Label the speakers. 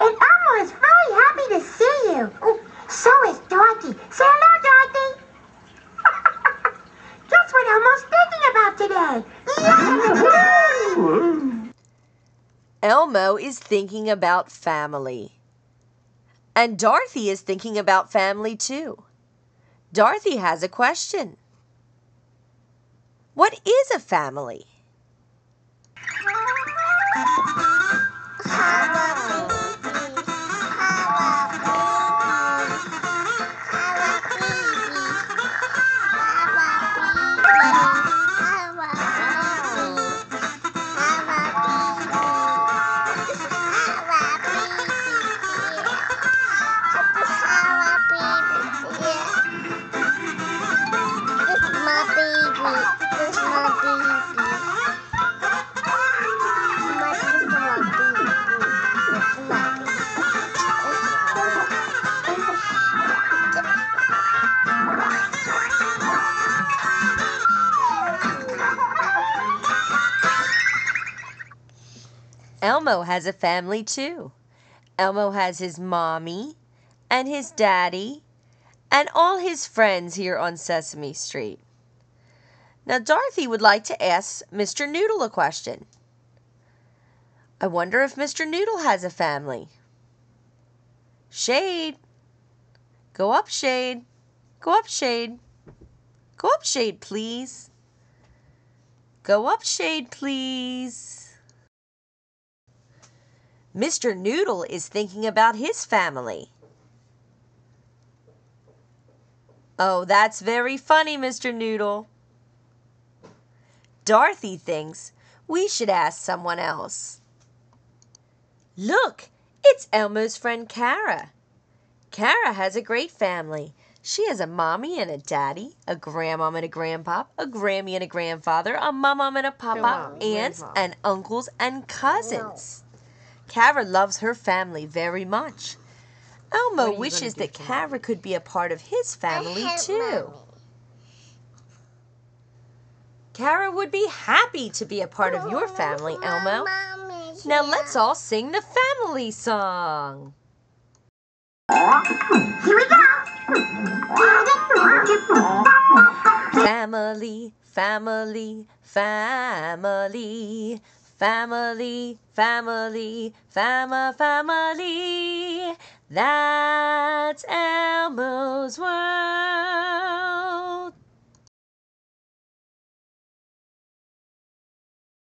Speaker 1: and Elmo is really happy to see you. Oh, so is Dorothy. Say hello, Dorothy. Guess what Elmo's thinking about today? Yes!
Speaker 2: Elmo is thinking about family. And Dorothy is thinking about family too. Dorothy has a question. What is a family? Elmo has a family too. Elmo has his mommy and his daddy and all his friends here on Sesame Street. Now, Dorothy would like to ask Mr. Noodle a question. I wonder if Mr. Noodle has a family. Shade. Go up, Shade. Go up, Shade. Go up, Shade, please. Go up, Shade, please. Mr. Noodle is thinking about his family. Oh, that's very funny, Mr. Noodle. Dorothy thinks we should ask someone else. Look, it's Elmo's friend Cara. Cara has a great family. She has a mommy and a daddy, a grandmom and a grandpop, a grammy and a grandfather, a mom and a papa, aunts and uncles and cousins. Cara loves her family very much. Elmo wishes that Cara could be a part of his family too. Cara would be happy to be a part of your family, Elmo.
Speaker 3: Now let's
Speaker 2: all sing the family song. Here
Speaker 1: we go.
Speaker 2: Family, family, family. Family, family, fama, family. That's Elmo's word.